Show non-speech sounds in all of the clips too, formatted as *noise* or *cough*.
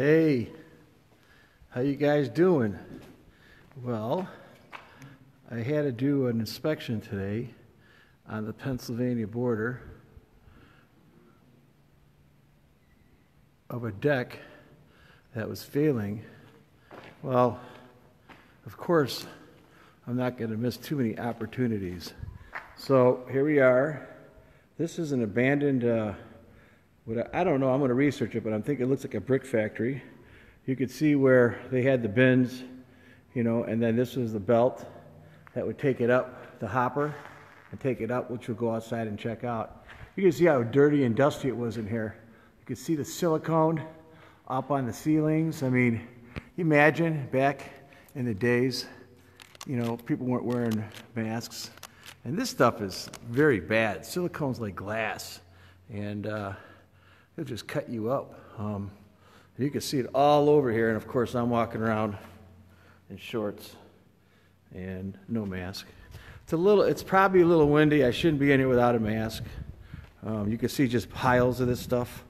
Hey, how you guys doing? Well, I had to do an inspection today on the Pennsylvania border of a deck that was failing. Well, of course, I'm not going to miss too many opportunities. So here we are. This is an abandoned, uh, what I, I don't know, I'm going to research it, but I'm thinking it looks like a brick factory. You could see where they had the bins, you know, and then this was the belt that would take it up, the hopper, and take it up, which would go outside and check out. You can see how dirty and dusty it was in here. You could see the silicone up on the ceilings. I mean, imagine back in the days, you know, people weren't wearing masks. And this stuff is very bad. Silicone's like glass, and uh, it'll just cut you up. Um, you can see it all over here, and of course, I'm walking around in shorts and no mask. It's a little. It's probably a little windy. I shouldn't be in here without a mask. Um, you can see just piles of this stuff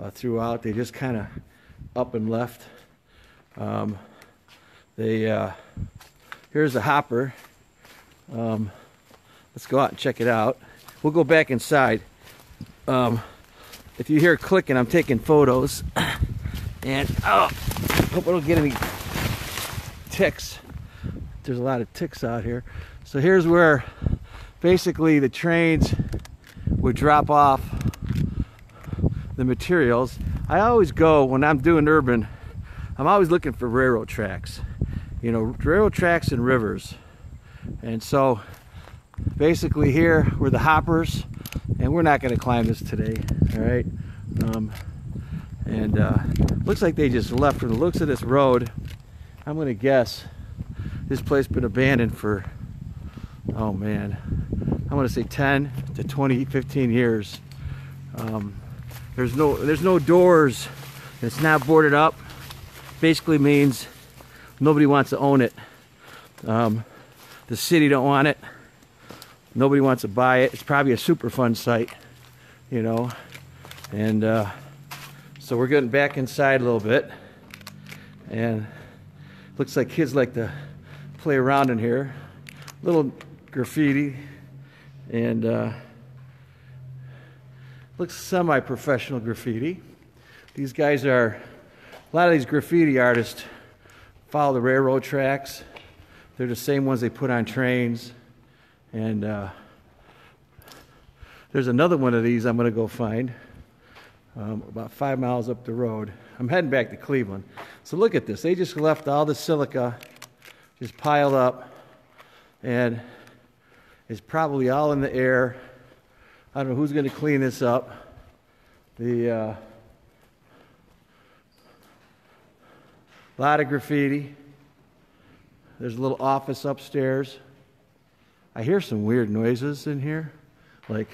uh, throughout. They just kind of up and left. Um, they uh, here's the hopper. Um, let's go out and check it out. We'll go back inside. Um, if you hear clicking, I'm taking photos. And oh, hope I don't get any ticks. There's a lot of ticks out here. So here's where basically the trains would drop off the materials. I always go when I'm doing urban, I'm always looking for railroad tracks. You know, railroad tracks and rivers. And so basically here were the hoppers, and we're not going to climb this today, all right? Um, and uh, looks like they just left from the looks of this road. I'm going to guess this place been abandoned for, oh man, I'm going to say 10 to 20, 15 years. Um, there's no there's no doors. It's not boarded up. Basically means nobody wants to own it. Um, the city don't want it. Nobody wants to buy it. It's probably a Superfund site, you know. And uh, so we're getting back inside a little bit. And looks like kids like to play around in here. Little graffiti and uh, looks semi-professional graffiti. These guys are, a lot of these graffiti artists follow the railroad tracks. They're the same ones they put on trains. And uh, there's another one of these I'm going to go find um, about five miles up the road. I'm heading back to Cleveland. So look at this. They just left all the silica just piled up. And it's probably all in the air. I don't know who's going to clean this up. The uh, lot of graffiti. There's a little office upstairs. I hear some weird noises in here, like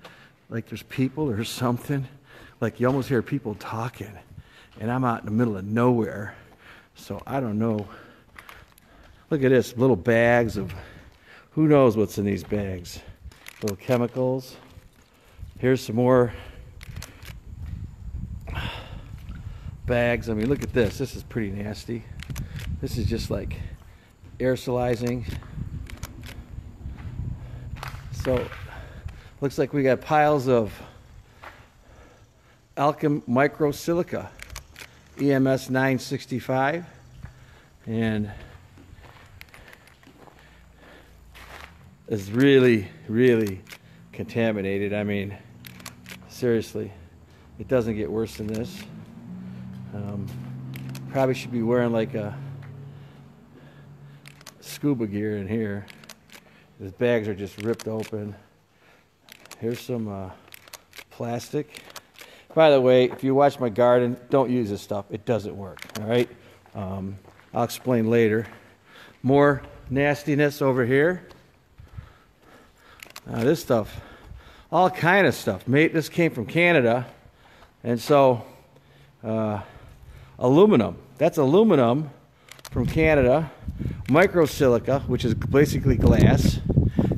*laughs* like there's people or something. Like you almost hear people talking, and I'm out in the middle of nowhere, so I don't know. Look at this, little bags of who knows what's in these bags. Little chemicals. Here's some more bags. I mean, look at this. This is pretty nasty. This is just like aerosolizing. So, looks like we got piles of Elkem Micro Silica EMS 965 and is really, really contaminated. I mean, seriously, it doesn't get worse than this. Um, probably should be wearing like a scuba gear in here. His bags are just ripped open. Here's some uh, plastic. By the way, if you watch my garden, don't use this stuff. It doesn't work. All right. Um, I'll explain later. More nastiness over here. Uh, this stuff, all kind of stuff. Mate, this came from Canada, and so uh, aluminum. That's aluminum from Canada. Microsilica, which is basically glass.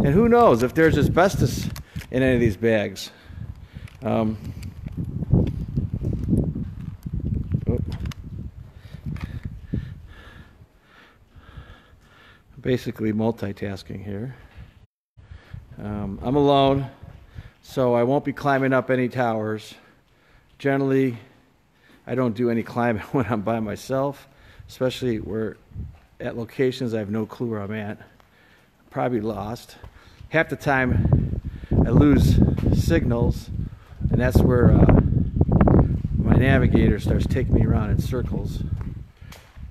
And who knows if there's asbestos in any of these bags. Um. Oh. Basically multitasking here. Um, I'm alone, so I won't be climbing up any towers. Generally, I don't do any *laughs* climbing when I'm by myself, especially where at locations I have no clue where I'm at. Probably lost. Half the time I lose signals, and that's where uh, my navigator starts taking me around in circles.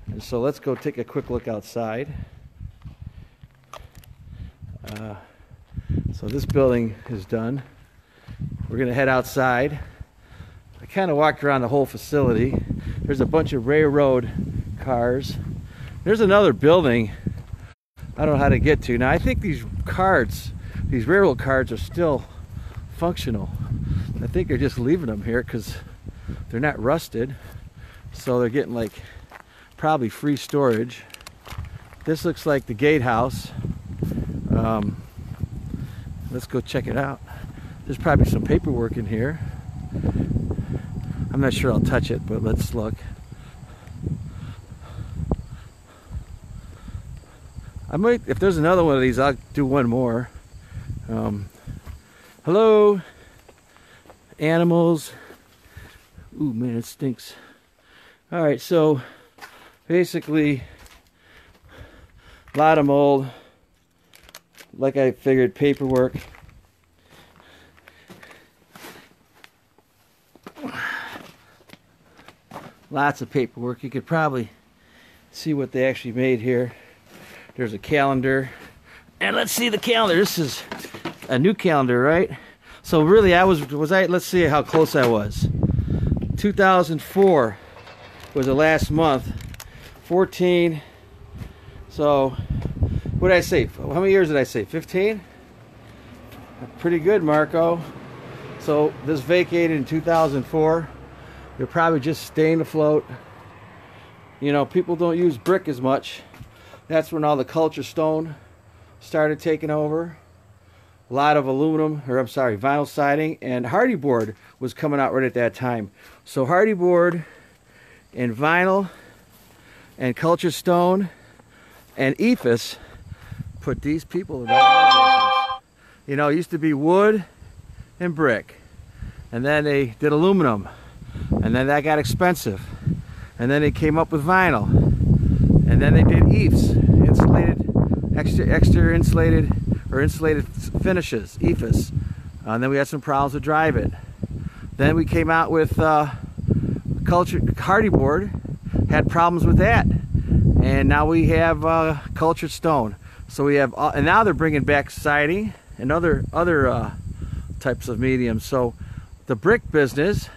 And so let's go take a quick look outside. Uh, so this building is done. We're gonna head outside. I kind of walked around the whole facility. There's a bunch of railroad cars. There's another building I don't know how to get to. Now I think these cards, these railroad cards are still functional. I think they're just leaving them here because they're not rusted. So they're getting like probably free storage. This looks like the gatehouse. Um, let's go check it out. There's probably some paperwork in here. I'm not sure I'll touch it, but let's look. I might, if there's another one of these, I'll do one more. Um, hello, animals. Ooh, man, it stinks. All right, so basically, a lot of mold. Like I figured, paperwork. Lots of paperwork. You could probably see what they actually made here. There's a calendar. And let's see the calendar. This is a new calendar, right? So really, I was, was I, let's see how close I was. 2004 was the last month. 14. So, what did I say? How many years did I say? 15? Pretty good, Marko. So, this vacated in 2004. You're probably just staying afloat. You know, people don't use brick as much. That's when all the culture stone started taking over. A lot of aluminum, or I'm sorry, vinyl siding, and Hardie board was coming out right at that time. So Hardie board and vinyl and culture stone and EIFS put these people in You know, it used to be wood and brick. And then they did aluminum. And then that got expensive. And then they came up with vinyl. And then they did EIFS, insulated, extra, extra insulated or insulated finishes, EIFS. Uh, and then we had some problems with Dryvit. Then we came out with uh, culture Hardie board, had problems with that, and now we have uh, cultured stone. So we have, uh, and now they're bringing back siding and other other uh, types of mediums. So the brick business,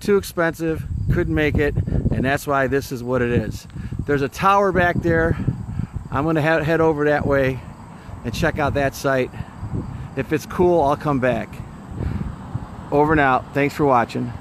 too expensive, couldn't make it, and that's why this is what it is. There's a tower back there. I'm gonna head over that way and check out that site. If it's cool, I'll come back. Over and out. Thanks for watching.